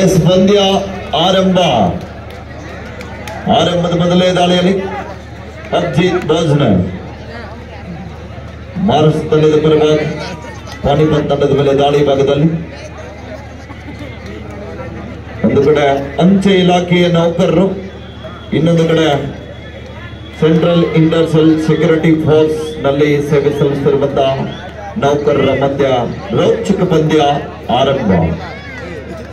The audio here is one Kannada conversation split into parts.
ಎಸ್ ಪಂದ್ಯ ಆರಂಭ. ಆರಂಭದ ಮೊದಲೇ ದಾಳಿಯಲ್ಲಿ ಅಬ್ಜಿತ್ ಭೋಜನ ಮಹಾರಾಷ್ಟ್ರ ತಂಡದ ಪರವಾಗಿ ಪಾಣಿಪತ್ ತಂಡದ ಮೇಲೆ ದಾಳಿ ಭಾಗದಲ್ಲಿ. ಒಂದು ಕಡೆ ಅಂಚೆ ಇಲಾಖೆಯ ನೌಕರರು, ಇನ್ನೊಂದು ಕಡೆ ಸೆಂಟ್ರಲ್ ಇಂಟರ್ಸಲ್ ಸೆಕ್ಯೂರಿಟಿ ಫೋರ್ಸ್ನಲ್ಲಿ ಸೇವೆ ಸಲ್ಲಿಸುತ್ತಿರುವಂತಹ ನೌಕರರ ಮಧ್ಯ ರೋಚಕ ಪಂದ್ಯ ಆರಂಭ.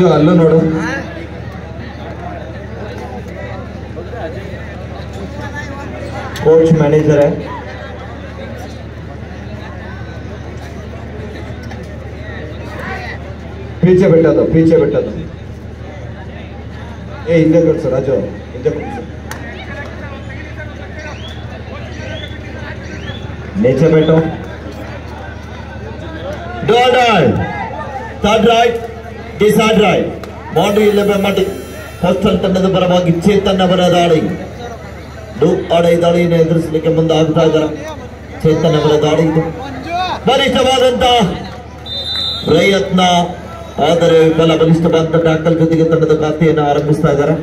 ಅಯ್ಯೋ, ಅಲ್ಲೂ ನೋಡು ಕೋಚ್ ಮ್ಯಾನೇಜರ್ ಪೀಚೆ ಬಿಟ್ಟದು ಪೀಚೆ ಬಿಟ್ಟದು ಏ ಹಿಂದೆ ಕಳ್ಸು ರಾಜು ಹಿಂದೆ ಕಳ್ಸು नीचे बैठो dot third right decide right boundary ಇಲ್ಲವೇ ಮಾಡಿ. ಹೋಸ್ಟೆಲ್ ತಂಡದ ಪರವಾಗಿ ಚೇತನ್ ಅವರ ದಾಳಿ. ಡು ಆಡೈ ದಾಳಿಯನ್ನು ಎದುರಿಸಲಿಕ್ಕೆ ಮುಂದಾಗ್ತಾ ಇದ್ದಾರೆ? ಚೇತನ್ ಅವರ ದಾಳಿ ಇದು. ಬಲಿಷ್ಠವಾದಂತ ಪ್ರಯತ್ನ, ಆದರೆ ಬಲ ಬಲಿಷ್ಠವಾದಂತ ಟ್ಯಾಕಲ್ ಜೊತೆಗೆ ತಂಡದ ಖಾತೆಯನ್ನು ಆರಂಭಿಸ್ತಾ ಇದ್ದಾರೆ?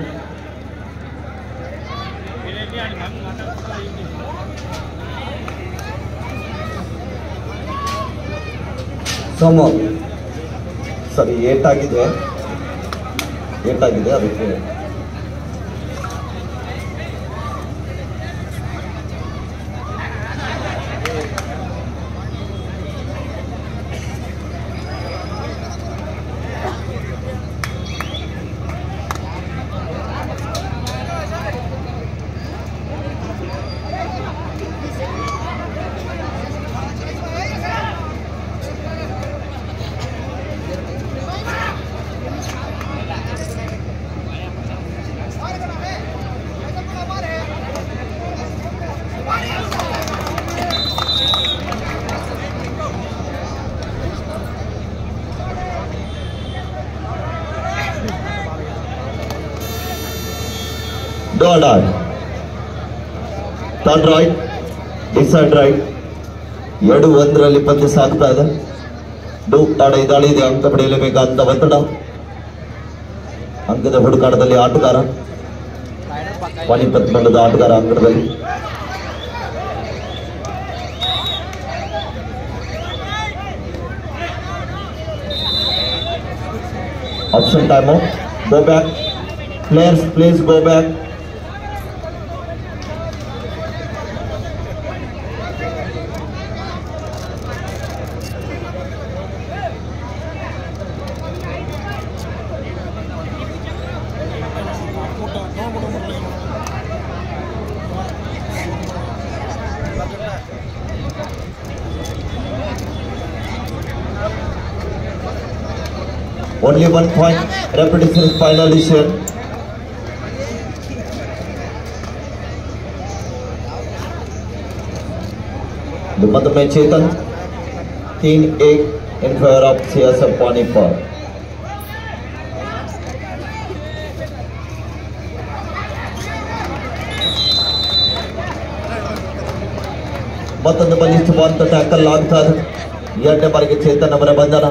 ಸೋಮ ಸರಿ ಏಟಾಗಿದೆ. ಏಟಾಗಿದೆ ಅದಕ್ಕೆ ಡಾಲರ್ Turn right. Decide right. ಎರಡು, ಒಂದರಲ್ಲಿ ಪಂದ್ಯ ಸಾಕ್ತಾ ಇದೆ. ಡು ಆಡ ದಾಳಿ ಇದೆ. ಅಂಕ ಪಡೆಯಲೇಬೇಕಾದಂತ ಒತ್ತಡ. ಅಂಕದ ಹುಡುಕಾಟದಲ್ಲಿ ಆಟಗಾರ. ಪಾನಿಪತ್ ತಂಡದ ಆಟಗಾರ ಅಂಕಣದಲ್ಲಿ. Option time go back players please go back only one point repetition is final decision दुपत में चेतन, तीन एक, इन फेवर ऑफ़ सियासत पानी पर। मतंद बलिष्ठ बॉल तथा कल लाभ था। यह नंबर के चेतन नंबर बंदना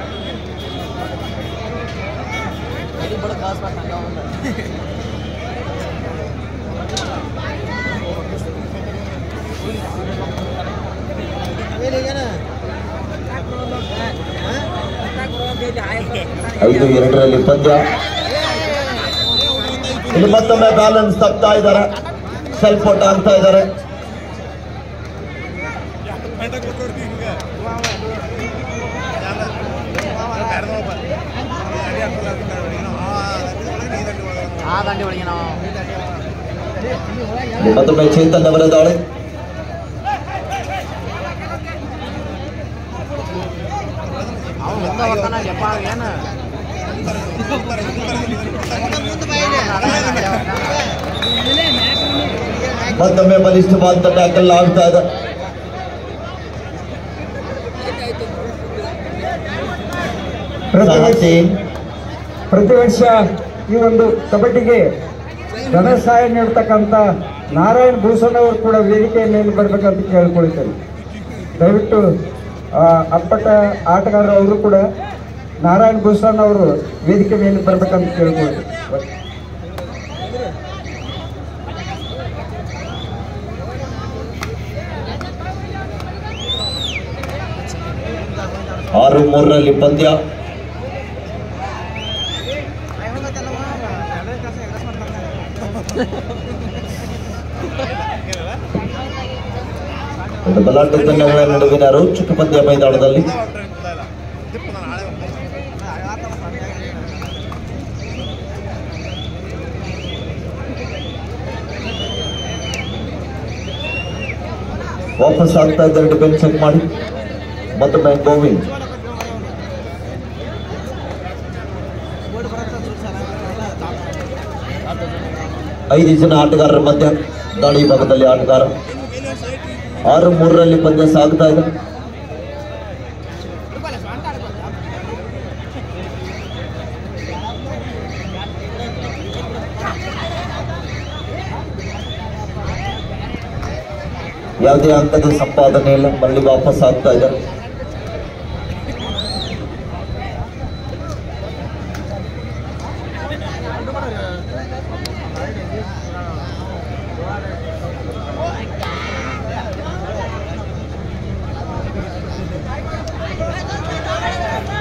ಐದು ಎರಡರಲ್ಲಿ ಪಂದ್ಯ. ಇಲ್ಲಿ ಮತ್ತೊಮ್ಮೆ ಬ್ಯಾಲೆನ್ಸ್ ತಪ್ತಾ ಇದ್ದಾರೆ. ಸೆಲ್ಫ್ ಔಟ್ ಆಗ್ತಾ ಇದ್ದಾರೆ. ಮತ್ತೊಮ್ಮೆ ಚೇತನ್ ಅವರ ದಾಳಿ ಅವ್ನು ಬರ್ತಾನ ಯಪ್ಪ ಏನು? ಮತ್ತೊಮ್ಮೆ ಬಲಿಷ್ಠವಾದಂತ ಟ್ಯಾಕಲ್ ಆಗ್ತಾ ಇದೆ. ಪ್ರತಿ ವರ್ಷ ಈ ಒಂದು ಕಬಡ್ಡಿಗೆ ಧನ ಸಹಾಯ ನೀಡ್ತಕ್ಕಂಥ ನಾರಾಯಣ್ ಭೂಷಣ್ ಅವರು ಕೂಡ ವೇದಿಕೆಯ ಮೇಲೆ ಬರ್ಬೇಕಂತ ಕೇಳ್ಕೊಳ್ತೇನೆ. ದಯವಿಟ್ಟು ಅಪ್ಪಟ ಆಟಗಾರರು ಅವರು ಕೂಡ ನಾರಾಯಣ್ ಭೂಷಣ್ ಅವರು ವೇದಿಕೆ ಮೇಲೆ ಬರ್ಬೇಕಂತ ಕೇಳ್ಕೊಳ್ತೇನೆ. ಆರು ಮೂರರಲ್ಲಿ ಪಂದ್ಯ. ಬಲಾಢ್ಯ ತಂಡಗಳ ನಡುವಿನ ರೋಚಕ ಪಂದ್ಯ ಮೈದಾನದಲ್ಲಿ. ವಾಪಸ್ ಆಗ್ತಾ ಇದ್ದಾರೆ ಡಿಫೆನ್ಸ್ ಚೆಕ್ ಮಾಡಿ. ಮತ್ತೊಮ್ಮೆ ಗೋವಿಂದ್. ಐದು ಜನ ಆಟಗಾರರ ಮಧ್ಯ ದಾಳಿ ಭಾಗದಲ್ಲಿ ಆಟಗಾರ. ಆರು, ಮೂರರಲ್ಲಿ ಪಂದ್ಯ ಸಾಗ್ತಾ ಇದೆ. ಯಾವುದೇ ಅಂಕದ ಸಂಪಾದನೆ ಇಲ್ಲ ಮರಳಿ ವಾಪಸ್ ಆಗ್ತಾ ಇದೆ.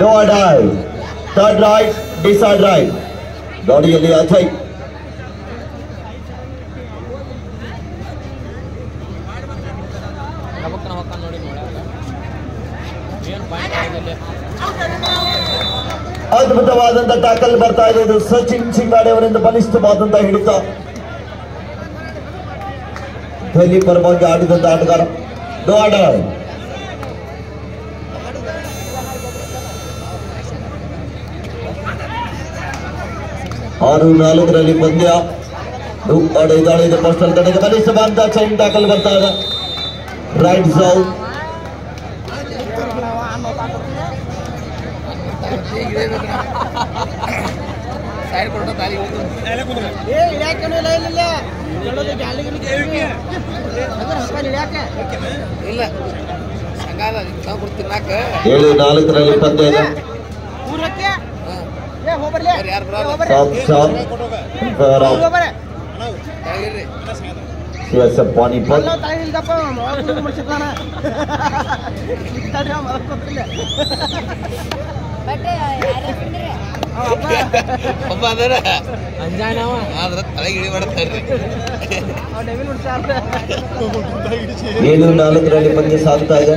No die. Third right, decide right. ದಾಡಿಯಲ್ಲಿ Ajay ನಬಕ್ಕನ ಹೊಕ್ಕ ನೋಡಿ ನೋಡಿ ಏನು ಪಾಯಿಂಟ್ ಆಗಿದೆ ಅದ್ಭುತವಾದಂತ ಟ್ಯಾಕಲ್ ಬರ್ತಾ ಇದೆ ಇದು ಸಚಿನ್ ಸಿಂಗಾಡಿ ಅವರಿಂದ ಬಲಿಷ್ಠವಾದಂತ ಹಿಡಿತ ದೆಹಲಿ ಪರವಾಗಿ ಆಡಿದಂತ ಆಟಗಾರ ಡೋಡ ಆರು ನಾಲ್ಕರಲ್ಲಿ ಪಂದ್ಯ ದಾಳಿದ ಪೋಸ್ಟಲ್ ಕಡೆಗೆ ಬಲಿಷ್ಠವಾದಂತ ಚೈನ್ ಟ್ಯಾಕಲ್ ಬರ್ತಾ ಇದೆ ರೈಟ್ ಸೌತ್ ಸೈಡ್ ಕೊಟ್ಟು ತಾಲಿ ಇಲ್ಲ ಸಂಗಾದ ತಾವು ಕೊಡ್ತೀನಿ ನಾಕ ಏಳು ನಾಲ್ಕರಲ್ಲಿ ಪಂದ್ಯ ಪಾನಿಪತ್ ಒಬ್ಬ ಅದರ ಅಂಜಾನವ ಆದ್ರ ತಲೆಗೆ ಇಳಿ ಮಾಡ್ತಾರ್ರಿ. ಏಳು ನಾಲ್ಕರಲ್ಲಿ ಪಂದ್ಯ ಸಾಕ್ತಾ ಇದೆ?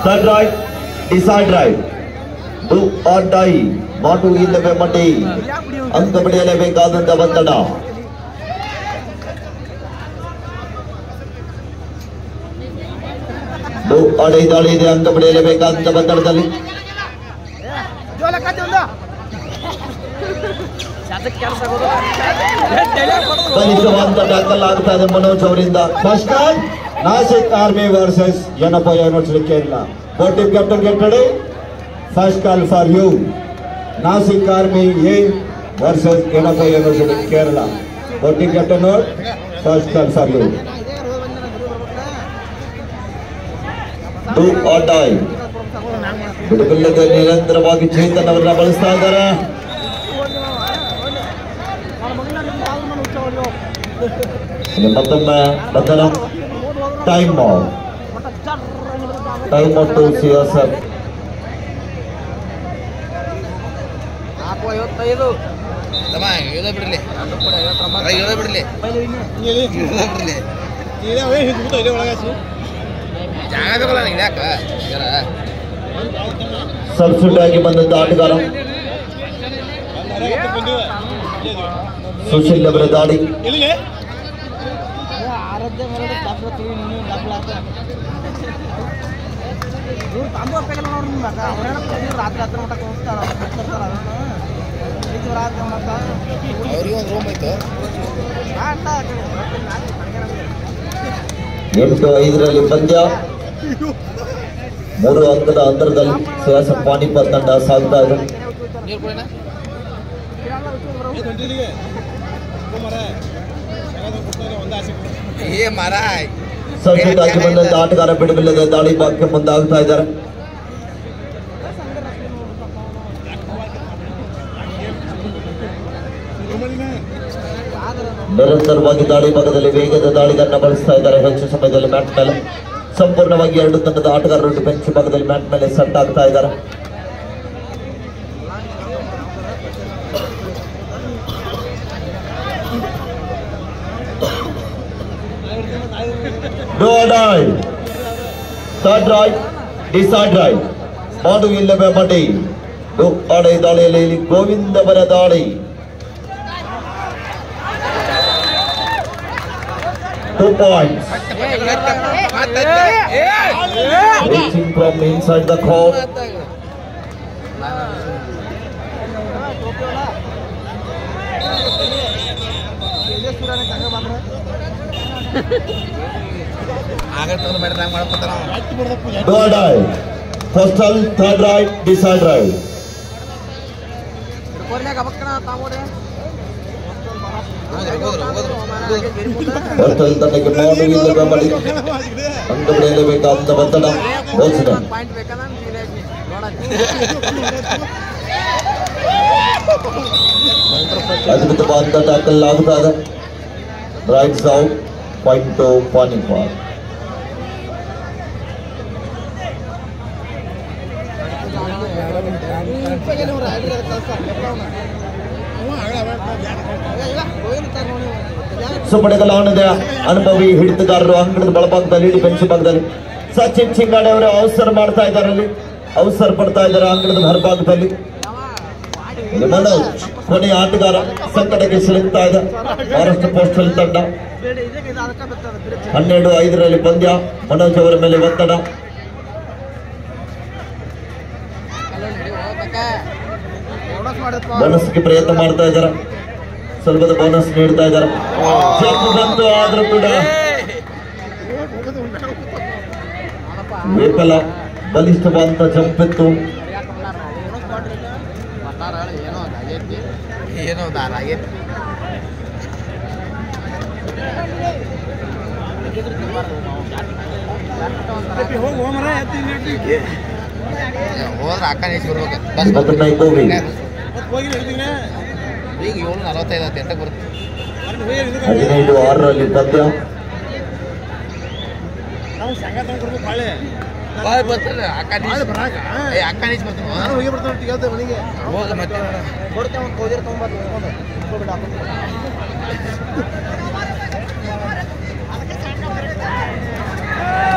Third right, decide right. Do or die. ಮಾಟು ಇಲ್ಲವೇ ಮಟಿ ಅಂಕ ಪಡೆಯಲೇಬೇಕಾದಂತ ಒತ್ತಡ Do or die ದಾಳಿ ಇದೆ ಅಂಕ ಪಡೆಯಲೇಬೇಕಾದಂತ ಒತ್ತಡದಲ್ಲಿ. ಟ್ಯಾಕಲ್ ಆಗ್ತಾ ಇದೆ ಮನೋಜ್ ಅವರಿಂದ. ಫಸ್ಟ್ ನಾಸಿಕ್ ಆರ್ಮಿ ವರ್ಸಸ್ ಏನಪ್ಪ university Kerala both team captain get ready first call for you Nashik army A versus ಏನಪ್ಪ university Kerala. Both team captain note first call for you do or die ಬಿಡುಗಲ್ಲದೆ ನಿರಂತರವಾಗಿ ಚೇತನ್ ಅವರನ್ನ ಬಳಸ್ತಾ ಇದ್ದಾರೆ ಇಲ್ಲಿ ಮತ್ತೊಮ್ಮೆ ಬಂಧನ time time to see sir ನಾಲ್ಕು ಐವತ್ತೈದು ಇಳಿದ ಬಿಡ್ಲಿ ಎರಡು ಕೂಡ ಐವತ್ತೊಂಬತ್ತು ಇಳಿದ ಬಿಡ್ಲಿ ಇಳಿದ ಬಿಡ್ಲಿ ಜಾಗ ಬೇಕಲ್ಲ ನಿಂಗೆ ಯಾಕ ಜರ ಸಬ್ಸಿಡಿ ಆಗಿ ಬಂದಂತ ಆಟಗಾರ ಸುಶೀಲ್ ಅವರ ದಾಳಿ ಆರಾಧ್ಯ ಮೇಲೆ ಡಬ್ಬ ತಿಳಿ ನೀನು ಡಬ್ಬಲ್ ಆತ ಇವ್ರು ತಂದು ಹೋಗ್ಬೇಕಲ್ಲ ನೋಡ್ರಿ ನಿಮ್ಗೆ ಅವ್ರೇನ ರಾತ್ರಿ ಹತ್ರ ಮಟ್ಟ ಹೋಗ್ತಾರ ಇದು ರಾತ್ರಿ ಮಟ್ಟ ಅವ್ರಿಗೆ ಒಂದು ರೂಮ್ ಐತು ಎಂಟು ಐದರಲ್ಲಿ ಪಂದ್ಯ ಮೂರು ಅಂಕದ ಅಂತರದಲ್ಲಿ ಸಿಯಾಸ ಪಾಣಿಪತ್ ತಂಡ ಸಾಗ್ತಾ ಇದೆ ನೀರು ಕೊಡಿನ ಏ ಮರ ಸಬ್ಸಿಡಿ ಆಗಿ ಬಂದಂತ ಆಟಗಾರ ಬಿಡುವಿಲ್ಲದೆ ದಾಳಿ ಬಾಕ್ಕೆ ಮುಂದಾಗ್ತಾ ಇದ್ದಾರೆ ನಿರಂತರವಾಗಿ ದಾಳಿ ಭಾಗದಲ್ಲಿ ವೇಗದ ದಾಳಿಗಳನ್ನ ಬಳಸ್ತಾ ಇದ್ದಾರೆ ಹೆಚ್ಚು ಸಮಯದಲ್ಲಿ ಮ್ಯಾಟ್ ಮೇಲೆ ಸಂಪೂರ್ಣವಾಗಿ ಎರಡು ತಂಡದ ಆಟಗಾರರು ಬೆಂಚ್ ಭಾಗದಲ್ಲಿ ಮ್ಯಾಟ್ ಮೇಲೆ ಸೆಟ್ ಆಗ್ತಾ ಇದ್ದಾರೆ Do or die. Third right, decide right. ಮಾಡು ಇಲ್ಲವೇ ಮಡಿ Do or die ದಾಳಿಯಲ್ಲಿ ಇಲ್ಲಿ ಗೋವಿಂದವರ ದಾಳಿ two points. Reaching from inside the court. Third drive. First third drive, decide drive. கருத்தல் தன்னைக்கு மேலுயிர்ந்த கம்பளி அந்த விடையில வைத்த அந்த பந்தனம் மோசனம் అద్భుతమైన టాకల్ లాగుతారు రైట్ సౌ పాయింట్ పానింగ్ పార్ ಪಾನಿಪಾರ್ ಸುಪಡೆಗಲಾವಣದ ಅನುಭವಿ ಹಿಡಿತಗಾರರು ಅಂಗಡದ ಬಳಭಾಗದಲ್ಲಿ ಇಡೀ ಬೆಂಚ್ ಭಾಗದಲ್ಲಿ. ಸಚಿನ್ ಚಿಂಗಾಡೆ ಅವರು ಅವಸರ ಮಾಡ್ತಾ ಇದ್ದಾರೆ ಅಲ್ಲಿ. ಅವಸರ ಪಡ್ತಾ ಇದ್ದಾರೆ ಅಂಗಡದ ಹೊರಭಾಗದಲ್ಲಿ. ಕೊನೆಯ ಆಟಗಾರ ಸಂಕಟಕ್ಕೆ ಸಿಲುಕ್ತಾ ಇದೆ. ಮಹಾರಾಷ್ಟ್ರ ಪೋಸ್ಟಲ್ ತಂಡ. ಹನ್ನೆರಡು ಐದರಲ್ಲಿ ಪಂದ್ಯ. ಮನೋಜ್ ಅವರ ಮೇಲೆ ಒತ್ತಡ. ಮನಸ್ಸಿಗೆ ಪ್ರಯತ್ನ ಮಾಡ್ತಾ ಇದ್ದಾರೆ. ಸ್ವಲ್ಪದ ಬೋನಸ್ ನೀಡ್ತಾ ಇದ್ದಾರೆ. ಜಂಪ್ ಬಂತು ಆದ್ರೂ ಕೂಡ. ವಿಫಲ ಬಲಿಷ್ಠವಾದಂತ ಜಂಪ್ ಇತ್ತು ಹೋದ್ರೆ ಅಕ್ಕ ನಿಲ್ಸಿ ಬರ್ಬೇಕು. ಈಗ ಏಳು ನಲವತ್ತೈದು ಎಂಟಕ್ಕೆ ಬರುತ್ತೆ. ಹದಿನೈದು ಆರರಲ್ಲಿ ಸದ್ಯ ಬಾಯ್ ಬರ್ತಾರೆ ಅಕ್ಕ ಏ ಅಕ್ಕ ನೀಚ್ ಬರ್ತಾನೆ ನಾನು ಹೋಗಿ ಬರ್ತಾನೆ ಕೇಳ್ತೇವೆ ಮನೆಗೆ. ಹೋಗ ಮತ್ತೆ. ಕೊಡ್ತೇವೆ ಒಂದು ಕೋಜರ್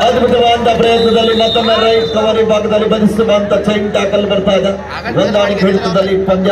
ಅದ್ಭುತವಾದ ಪ್ರಯತ್ನದಲ್ಲಿ ಮತ್ತೊಮ್ಮೆ ರೈಟ್ ಕವರಿ ಭಾಗದಲ್ಲಿ ಬಂಧಿಸುವಂತ ಚೈನ್ ಟ್ಯಾಕಲ್ ಬರ್ತಾ ಇದೆ. ಹೊಂದಾಣಿಕೆ ಹಿಡಿತದಲ್ಲಿ ಪಂದ್ಯ.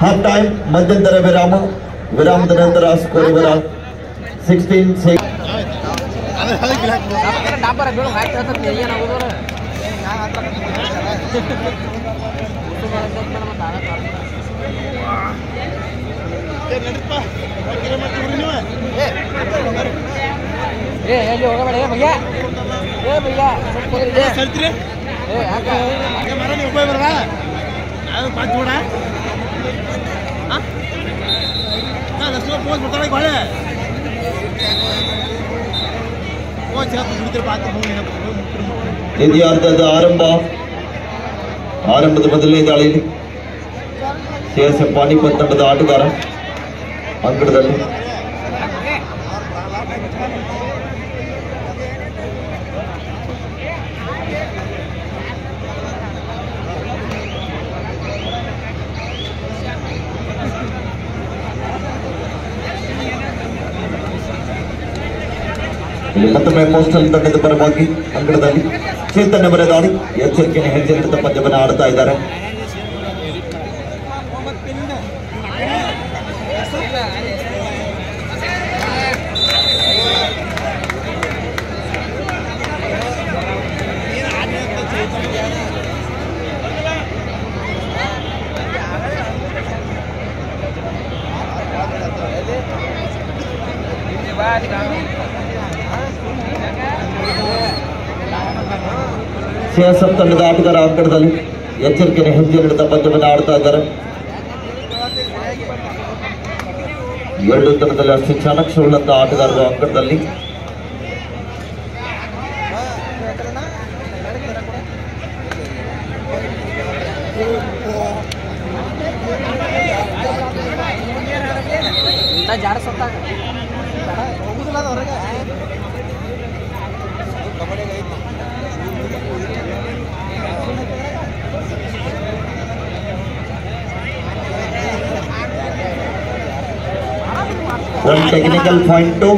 ಹಾಫ್ ಟೈಮ್ ಮಧ್ಯಂತರ ವಿರಾಮ ವಿರಾಮದ ನಂತರ ಸ್ಕೋರ್ ವಿವರ ಸಿಕ್ಸ್ಟೀನ್ ಸಿಕ್ಸ್ ಏ ಎಲ್ಲಿ ಹೋಗಬೇಡ ಏ ಏ ಹಂಗೆ போஸ்ட் கொடுத்தாலே கொலை ഇന്ത്യാർത്തത് ആരംഭ ആരംഭത് മുതലേ താളിൽ ശേഷം പണി പത്തൊമ്പത് ആട്ടുകാരൻ പങ്കെടുത്തല്ലേ ಮತ್ತೊಮ್ಮೆ ಪೋಸ್ಟಲ್ ತಂಡದ ಪರವಾಗಿ ಅಂಕಣದಲ್ಲಿ ಚೇತನ್ ಅವರ ದಾಳಿ ಎಚ್ಚರಿಕೆಯ ಹೆಜ್ಜೆತ್ತ ಪಂದ್ಯವನ್ನು ಆಡ್ತಾ ಇದ್ದಾರೆ ಸಿಎಸ್ಎಫ್ ತಂಡದ ಆಟಗಾರ ಅಂಕಣದಲ್ಲಿ ಎಚ್ಚರಿಕೆಯ ಹೆಜ್ಜೆ ನೀಡುತ್ತಾ ಪಂದ್ಯವನ್ನು ಆಡ್ತಾ ಇದ್ದಾರೆ. ಎರಡು ತಂಡದಲ್ಲಿ ಅಷ್ಟು ಚಾಣಕ್ಷವುಳ್ಳಂತ ಆಟಗಾರರು ಅಂಕಣದಲ್ಲಿ one technical point to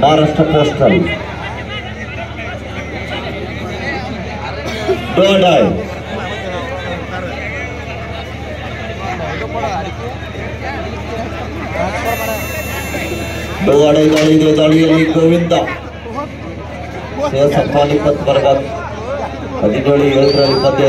Maharashtra postal ಡೋಡಾಯ್ ಡೋಡಾಯ್ ದಾಳಿ ಇದೆ ದಾಳಿಯಲ್ಲಿ ಗೋವಿಂದ ಸಿಎಸ್ಎಫ್ ಪಾನಿಪತ್ ಬರಗಾತ್ ಹದಿನೇಳು ಏಳರಲ್ಲಿ ಪಂದ್ಯ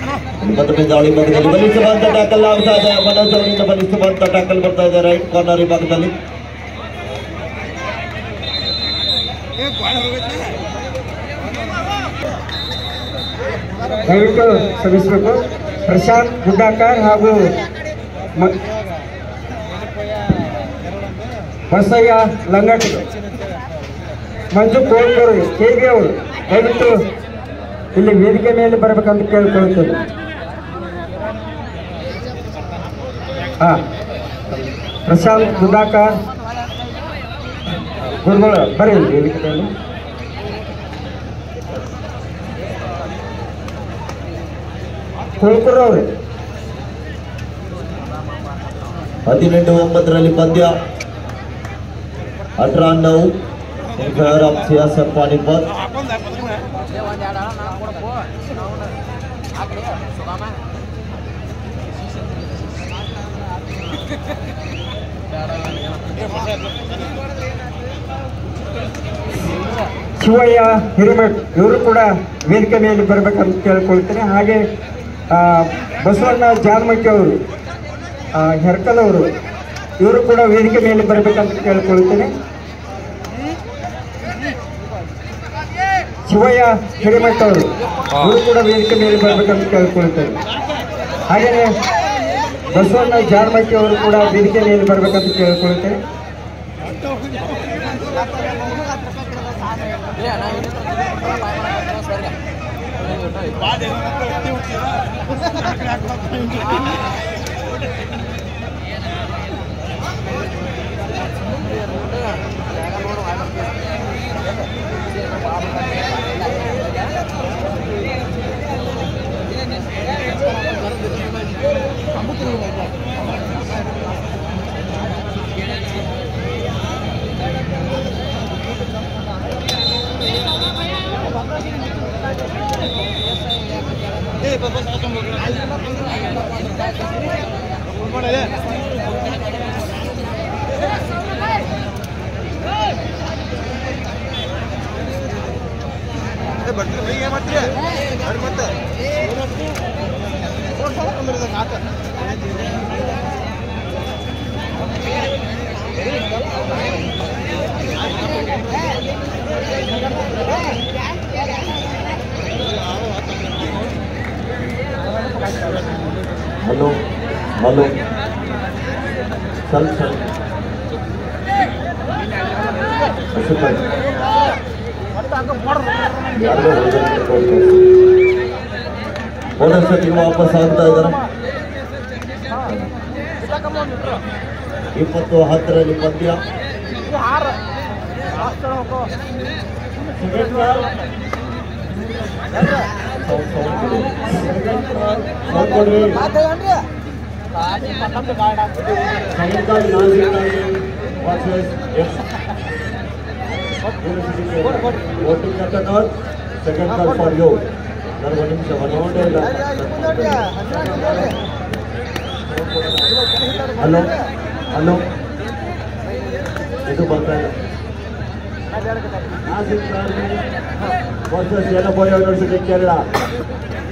ಇಲ್ಲಿಂದ ಡಾಬ್ ಬೀಳೋ ಮೇಲೆ ಬೀಳ್ತಾ ಇಲ್ಲ ಮತ್ತೊಮ್ಮೆ ದಾಳಿ ಭಾಗದಲ್ಲಿ ಬಲಿಷ್ಠವಂತ ಟ್ಯಾಕಲ್ ಆಗ್ತಾ ಇದೆ ಮನೋಜ್ ಅವರಿಂದ ಬಲಿಷ್ಠವಂತ ಟ್ಯಾಕಲ್ ಬರ್ತಾ ಇದೆ ರೈಟ್ ಕಾರ್ನರ್ ಭಾಗದಲ್ಲಿ ದಯವಿಟ್ಟು ಶ್ರಮಿಸಬೇಕು ಪ್ರಶಾಂತ್ ಗುಡ್ಡಾಕರ್ ಹಾಗೂ ಮ- ಬಸಯ್ಯ ಲಂಗಟ್ ಮಂಜು ಕೋಳ್ಕೂರು ಕೆ ಬಿ ಅವರು ದಯವಿಟ್ಟು ಇಲ್ಲಿ ವೇದಿಕೆ ಮೇಲೆ ಬರಬೇಕಂತ ಕೇಳ್ಕೊಳ್ತೇನೆ. ಹಾ. ಪ್ರಶಾಂತ್ ಗುದಾಕ ಗುರುಗಳು ಬರೀ ವೇದಿಕೆ ಮೇಲೆ. ಕುಳ್ಕುರವ್ರಿ ಹದಿನೆಂಟು ಒಂಬತ್ತರಲ್ಲಿ ಪದ್ಯ. ಅಟ್ರಾಂಡವು ಸಿಯಾಸಪ್ಪ ನಿಪತ್ ಶಿವಯ್ಯ ಹಿರೇಮಠ್ ಇವರು ಕೂಡ ವೇದಿಕೆ ಮೇಲೆ ಬರಬೇಕಂತ ಕೇಳ್ಕೊಳ್ತೇನೆ. ಹಾಗೆ ಬಸವಣ್ಣ ಜಾನ್ಮಕ್ಕಿ ಅವರು ಹೆರ್ಕಲ್ ಅವರು, ಇವರು ಕೂಡ ವೇದಿಕೆ ಮೇಲೆ ಬರಬೇಕಂತ ಕೇಳ್ಕೊಳ್ತೇನೆ. ಶಿವಯ್ಯ ಹಿರೇಮಠ್ ಅವರು ಇವರು ಕೂಡ ವೇದಿಕೆ ಮೇಲೆ ಬರಬೇಕಂತ ಕೇಳ್ಕೊಳ್ತೇನೆ ಹಾಗೆಯೇ ಬಸವಣ್ಣ ಜಾನ್ಮಕ್ಕಿ ಅವರು ಕೂಡ ವೇದಿಕೆ ಮೇಲೆ ಬರಬೇಕಂತ ಕೇಳ್ಕೊಳ್ತೇನೆ ಇಲ್ಲ ನಾ ಹಲೋ. ಸ್ವಲ್ಪ ಸತಿಗೆ ವಾಪಸ್ ಆಗ್ತಾ ಇದ್ದಾರೆ? ಇಪ್ಪತ್ತು ಹತ್ತರಲ್ಲಿ ಪದ್ಯ. Sound Voting at the north. Second call for you. Sir ಒಂದು ನಿಮಿಷ ಒಂದು ರೌಂಡೇ ಇಲ್ಲ ಹಲೋ ಹಲೋ ಇದು ಬರ್ತಾ ಇಲ್ಲ Nashik versus ಯಲಬೋಯ university Kerala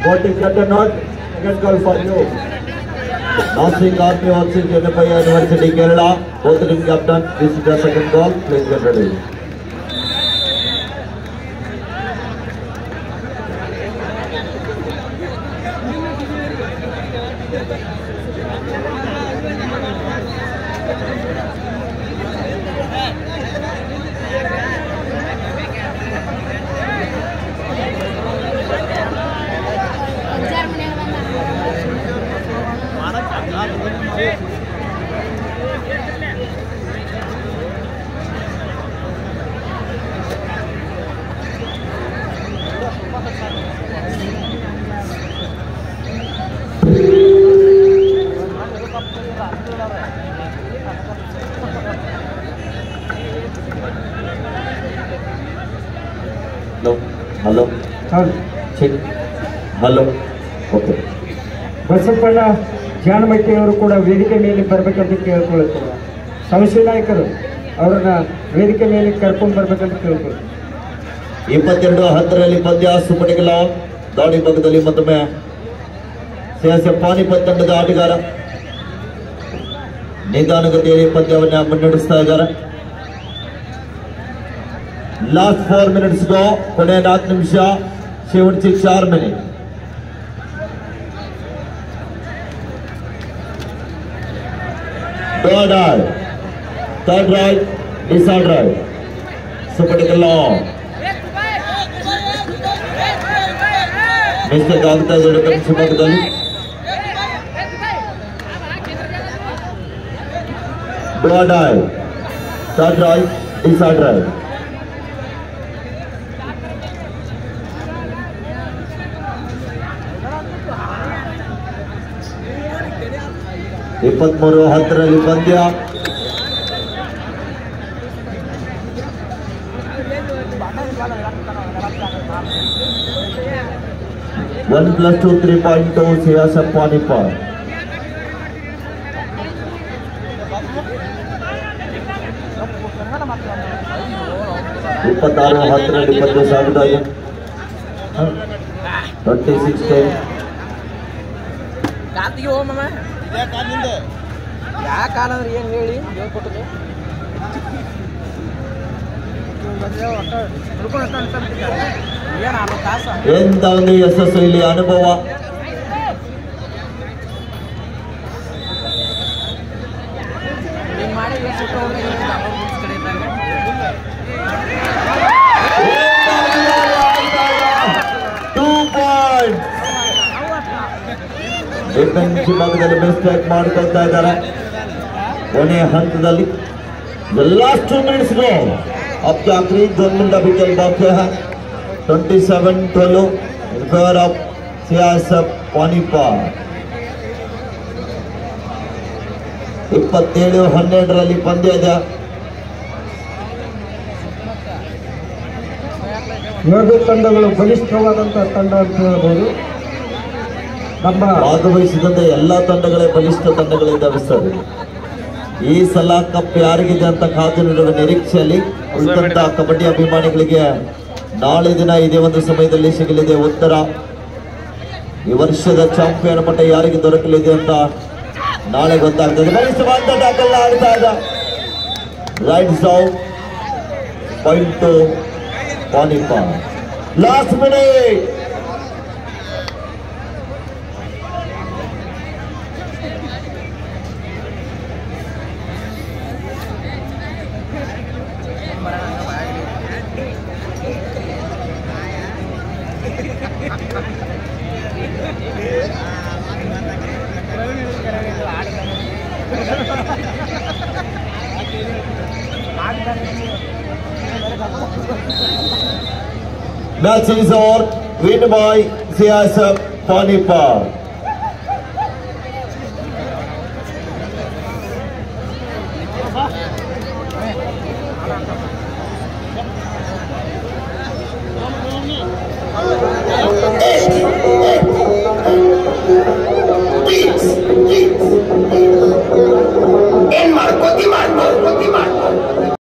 voting at the north. Second call for you. Nothing Army versus Yenapaya University Kerala. Both team captain. This is the second call. Please get ready. Basappanna ಜಾನಮಟ್ಟಿಯವರು ಕೂಡ ವೇದಿಕೆ ಮೇಲೆ ಬರಬೇಕಂತ ಕೇಳ್ಕೊಳ್ತಾರೆ. ಸಮಸ್ಯೆ ನಾಯಕರು ಅವ್ರನ್ನ ವೇದಿಕೆ ಮೇಲೆ ಕರ್ಕೊಂಡು ಬರ್ಬೇಕಂತ ಕೇಳ್ಕೊಳ್ತಾರೆ. ಇಪ್ಪತ್ತೆರಡು ಹತ್ತರಲ್ಲಿ ಪದ್ಯ ಸುಪಟಿಗಲ ದಾಡಿ ಭಾಗದಲ್ಲಿ ಮತ್ತೊಮ್ಮೆ ಸೇಸೆ ಪಾನಿಪತ್ ತಂಡದ ಆಟಗಾರ ನಿಧಾನಗತಿಯಲ್ಲಿ ಪದ್ಯವನ್ನ ಮುನ್ನಡೆಸ್ತಾ ಇದ್ದಾರೆ. ಲಾಸ್ಟ್ ಫೋರ್ ಮಿನಿಟ್ಸ್ ಗೋ ಕೊನೆಯ ನಾಲ್ಕು ನಿಮಿಷ ಶಿವಣ್ಚಿ ಚಾರ್ minute third eye. Third right, inside right. Super long. Mr. Kavita is welcome to the gully. Broad eye. Third right, inside right. ಇಪ್ಪತ್ಮೂರು ಹತ್ತರಲ್ಲಿ ಪಂದ್ಯ one plus two three point two ಸಿಯಾಸ ಪಾನಿಪಾರ್ ಇಪ್ಪತ್ತಾರು ಹತ್ತರಲ್ಲಿ ಪಂದ್ಯ ಸಾಗುತ್ತಾ ಇದೆ ಟ್ವೆಂಟಿ ಸಿಕ್ಸ್ ಟೆನ್ ಕಾತಿಗೆ ಹೋಗಮ್ಮ ಇದೇ ಕಾಲಿಂದ ಯಾ ಕಾಲ ಅಂದ್ರೆ ಏನು ಹೇಳಿ ಹೇಳ್ಕೊಟ್ಟದು ಏನು ಅರ್ಧ ತಾಸ ಎಂತ ಒಂದು ಯಶಸ್ಸು ಇಲ್ಲಿ ಅನುಭವ ವಿಭಾಗದಲ್ಲಿ ಮಿಸ್ಟೇಕ್ ಮಾಡ್ಕೊಳ್ತಾ ಇದ್ದಾರೆ. ಕೊನೆಯ ಹಂತದಲ್ಲಿ ಲಾಸ್ಟ್ ಟೂ ಮಿನಿಟ್ಸ್ಗೂ ಅಪ್ ಜಾಕ್ರಿ government official ಬಾಕ್ಯ twenty seven twelve in favour of ಸಿಯಾಸಪ್ ಪಾನಿಪಾ ಇಪ್ಪತ್ತೇಳು, ಹನ್ನೆರಡರಲ್ಲಿ ಪಂದ್ಯ ಇದೆ. ಎರಡು ತಂಡಗಳು ಬಲಿಷ್ಠವಾದಂತಹ ತಂಡ ಅಂತ ಹೇಳ್ಬೋದು. ಭಾಗವಹಿಸಿದಂತ ಎಲ್ಲ ತಂಡಗಳೇ ಬಲಿಷ್ಠ ತಂಡಗಳಿಂದ ಸರ್ ಈ ಸಲ ಕಪ್ ಯಾರಿಗಿದೆ ಅಂತ ಕಾದು ನೀಡುವ ನಿರೀಕ್ಷೆಯಲ್ಲಿ ಉಳಿದಂತ ಕಬಡ್ಡಿ ಅಭಿಮಾನಿಗಳಿಗೆ ನಾಳೆ ದಿನ ಇದೇ ಒಂದು ಸಮಯದಲ್ಲಿ ಸಿಗಲಿದೆ ಉತ್ತರ. ಈ ವರ್ಷದ ಚಾಂಪಿಯನ್ ಮಟ್ಟ ಯಾರಿಗೆ ದೊರಕಲಿದೆ ಅಂತ ನಾಳೆ ಗೊತ್ತಾಗ್ತದೆ. ಆಡ್ತಾ right so last minute That is our win by Siasam Panipal.